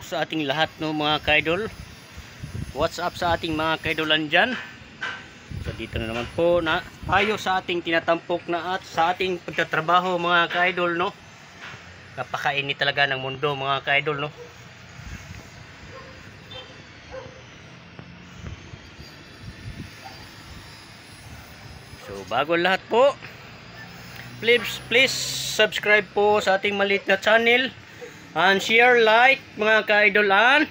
sa ating lahat no mga kaidol. What's up sa ating mga kaidolan dyan? So dito na naman po na tayo sa ating tinatampok na at sa ating pagtatrabaho mga kaidol no. Kapakainit talaga ng mundo mga kaidol no. So bago lahat po, please please subscribe po sa ating maliit na channel and share like mga kaidolan.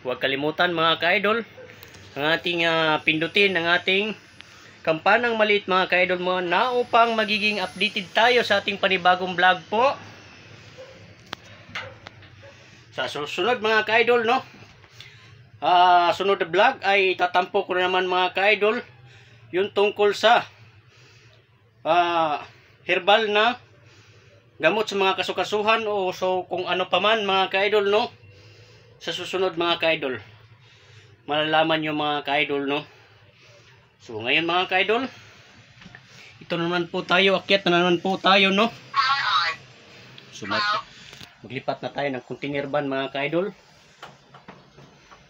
Huwag kalimutan mga kaidol ang ating ah, pindutin ang ating kampanang maliit mga kaidol mo na upang magiging updated tayo sa ating panibagong vlog po. Sa susunod mga kaidol no. Ah, sunod na vlog ay tatampo ko na naman mga kaidol yung tungkol sa ah, herbal na gamot sa mga kasukasuhan o so kung ano paman mga kaidol no? Sa susunod mga kaidol. Malalaman yung mga kaidol no? So ngayon mga kaidol ito naman po tayo akyat na naman po tayo no? So mag maglipat na tayo ng container van mga kaidol.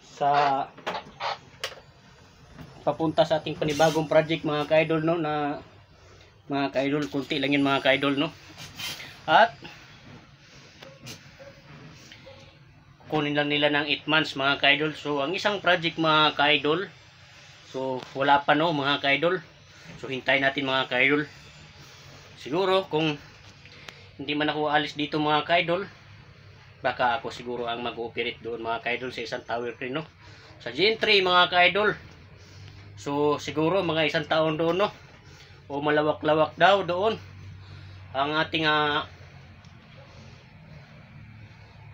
Sa papunta sa ating panibagong project mga kaidol no? Na mga kaidol kunti lang yun mga kaidol no at kunin lang nila ng 8 months mga kaidol. So ang isang project mga kaidol so wala pa no mga kaidol. So hintay natin mga kaidol. Siguro kung hindi man ako alis dito mga kaidol baka ako siguro ang mag-operate doon mga kaidol sa isang tower crane no? Sa Gen 3 mga kaidol. So siguro mga isang taon doon no? O malawak-lawak daw doon ang ating ah,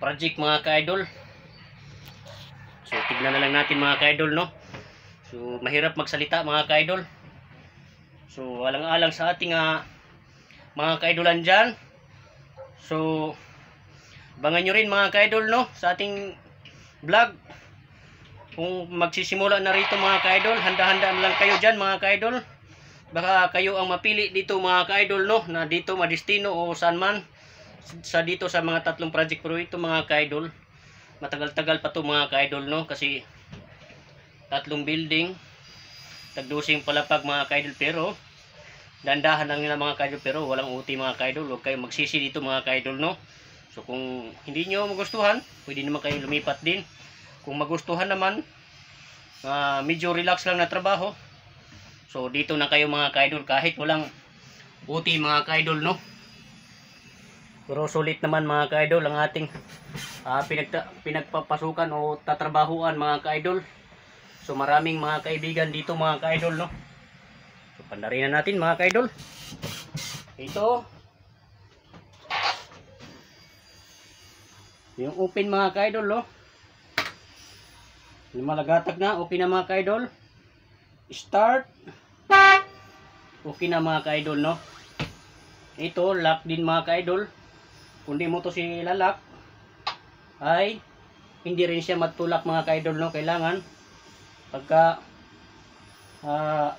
project mga ka-idol. So tignan na lang natin mga ka-idol no. So mahirap magsalita mga ka-idol. So alang-alang sa ating ah, mga ka-idolan dyan. So abangan nyo rin mga ka-idol no sa ating vlog. Kung magsisimula na rito mga ka-idol, handa-handa lang kayo dyan mga ka-idol. Baka kayo ang mapili dito mga ka-idol no na dito madistino o saan man sa dito sa mga tatlong project pero ito mga ka-idol matagal-tagal pa to mga ka-idol no? Kasi tatlong building tagdusing palapag mga ka-idol pero dandahan lang nila mga ka-idol pero walang uti mga ka-idol. Huwag kayong magsisi dito mga ka-idol no? So kung hindi nyo magustuhan pwede naman kayo lumipat din. Kung magustuhan naman ah, medyo relax lang na trabaho. So dito na kayo mga ka-idol kahit walang uti mga ka-idol no pero sulit naman mga ka-idol ang ating ah, pinagta- pinagpapasukan o tatrabahuan mga ka-idol. So maraming mga kaibigan dito mga ka-idol no. So pandarin na natin mga ka-idol. Ito. Yung open mga ka-idol no. Yung malagatag na, okay na mga ka-idol. Start. Okay na mga ka-idol no. Ito, lock din mga ka-idol kundi mo to si lalak ay hindi rin siya matulak mga kaidol no? Kailangan pagka uh,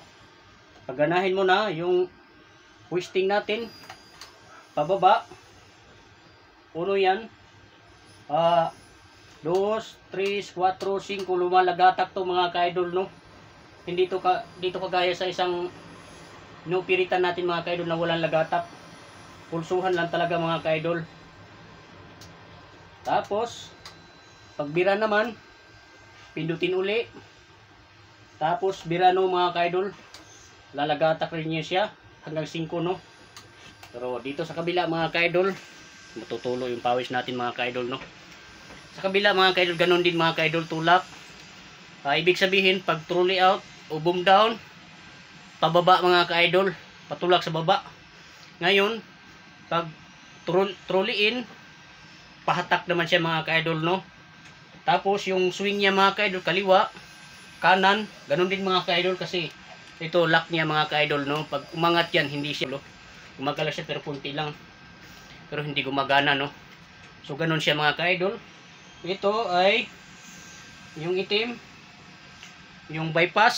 pagganahin mo na yung twisting natin pababa uno yan ah 2, 3, 4, 5 lumalagatak to mga kaidol no? Hindi to ka dito kagaya sa isang inupiritan natin mga kaidol na walang lagatak pulsuhan lang talaga mga kaidol. Tapos pagbira naman pindutin uli. Tapos bira no mga kaidol. Lalagatak rin niya siya hanggang 5 no? Pero dito sa kabila mga kaidol matutulo yung pawis natin mga kaidol no? Sa kabila mga kaidol ganun din mga kaidol tulak. Ah, ibig sabihin pag trolley out o boom down pababa mga kaidol. Patulak sa baba. Ngayon pag troll, trolley in. Pahatak naman siya mga ka-idol no? Tapos yung swing niya mga ka-idol kaliwa kanan ganun din mga ka-idol kasi ito lock niya mga ka-idol no? Pag umangat yan hindi siya no? gumagala siya pero punti lang. Pero hindi gumagana no? So ganun siya mga ka-idol. Ito ay yung itim yung bypass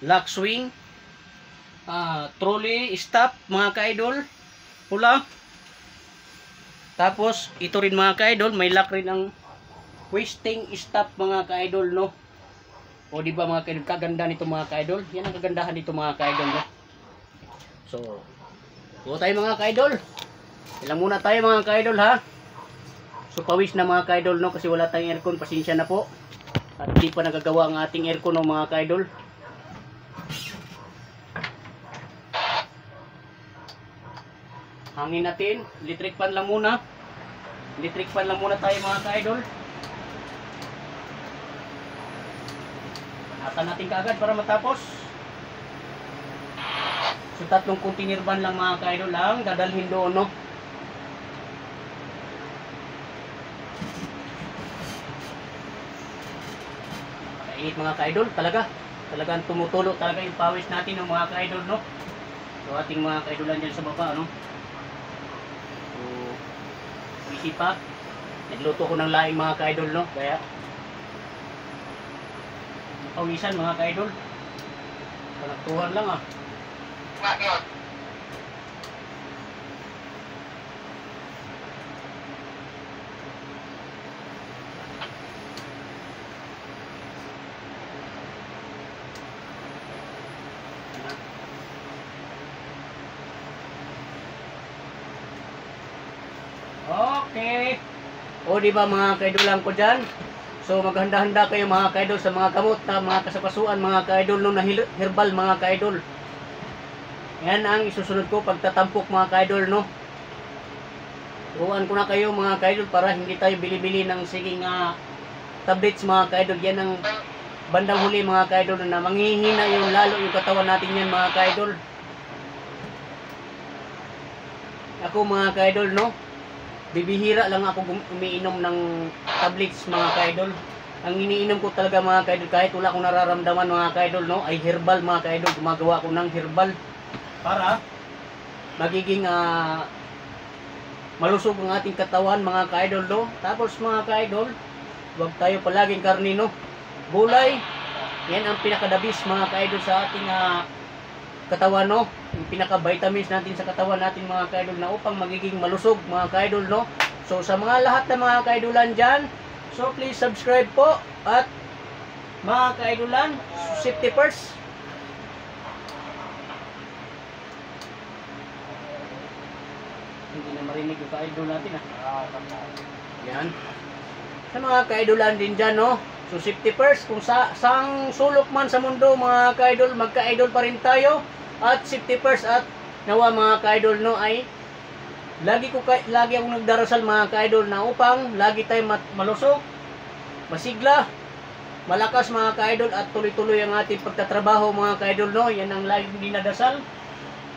lock swing ah trolley stop mga ka-idol pula Tapos, ito rin mga ka-idol, may lock rin ang wasting stop mga ka-idol, no? O di ba mga ka-idol, kaganda nito mga ka-idol? Yan ang kagandahan nito mga ka-idol, no? So, go tayo mga ka-idol. Ilang muna tayo mga ka-idol, ha? So, pawis na mga ka-idol, no? Kasi wala tayong aircon, pasensya na po. At hindi pa nagagawa ang ating aircon, no, mga ka-idol. Hangin natin. Electric fan lang muna. Electric fan lang muna tayo mga ka-idol. Atan natin kaagad para matapos. So tatlong container van lang mga ka-idol lang. Dadalhin doon no. Kait mga ka-idol talaga. Talagang tumutulo talaga yung pawis natin ng mga ka-idol no. So ating mga ka-idolan dyan sa baba no. So, busy pa. Nagluto ko ng laing mga ka-idol, no? Kaya, pawisan mga ka-idol. Panagtuhan lang, ah. Okay. O di ba mga kaidolan ko dyan? So maghanda-handa kayo mga kaidol sa mga gamot na mga kasapasuan mga kaidol no herbal mga kaidol. Yan ang isusunod ko pagtatampok mga kaidol no. Turuan ko na kayo mga kaidol para hindi tayo bili-bili ng siging ah, tablets mga kaidol. Yan ang bandang huli mga kaidol na manghihina yung lalo yung katawan natin yan mga kaidol. Ako mga kaidol no, bibihira lang ako umiinom ng tablets mga kaidol. Ang iniinom ko talaga mga kaidol kahit wala akong nararamdaman mga kaidol no ay herbal mga kaidol. Gumagawa ko ng herbal para magiging ah, malusog ang ating katawan mga kaidol no. Tapos mga kaidol, huwag tayo palaging karne no. Gulay, yan ang pinakadabis mga kaidol sa ating ah, katawan no? Yung pinaka vitamins natin sa katawan natin mga kaidol na upang magiging malusog mga kaidol no? So sa mga lahat ng mga kaidolan dyan so please subscribe po at mga kaidolan safety first. Hindi na marinig yung kaidol natin ah. Yan. Sa mga kaidolan din dyan no so safety first. Kung sa sang sulok man sa mundo mga kaidol magka-idol pa rin tayo. At safety first at nawa mga ka-idol no ay lagi ko kay lagi akong nagdarasal mga ka-idol na upang lagi tayo mat, malusog masigla malakas mga ka-idol at tuloy-tuloy ang ating pagtatrabaho mga ka-idol no. Yan ang laging dinadasal.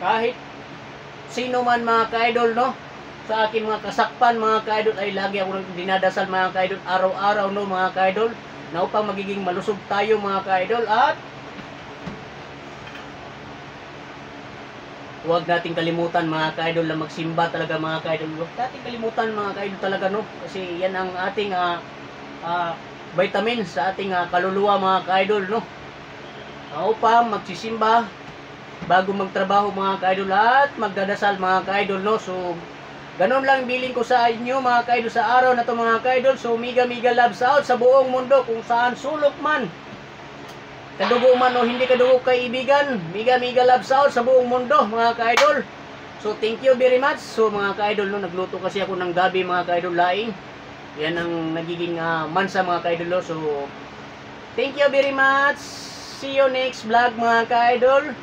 Kahit sino man mga ka-idol no sa akin mga kasakpan mga ka-idol ay lagi ako dinadasal mga ka-idol araw-araw no mga ka-idol na upang magiging malusog tayo mga ka-idol at Huwag nating kalimutan mga ka-idol na magsimba talaga mga ka-idol. Huwag nating kalimutan mga ka-idol talaga no. Kasi yan ang ating ah, ah, vitamins sa ating ah, kaluluwa mga ka-idol no. Uh, upang magsisimba bago magtrabaho mga ka-idol at magdadasal mga ka-idol no. So ganun lang bilin ko sa inyo mga ka-idol sa araw na to mga ka-idol. So miga miga loves out sa buong mundo kung saan sulok man. Kadugo man o hindi kadugo kaibigan, miga miga loves out sa buong mundo mga ka-idol. So thank you very much. So mga ka-idol no, nagluto kasi ako ng gabi mga ka-idol laing. Yan ang nagiging ah, mansa mga ka-idol. So thank you very much. See you next vlog mga ka-idol.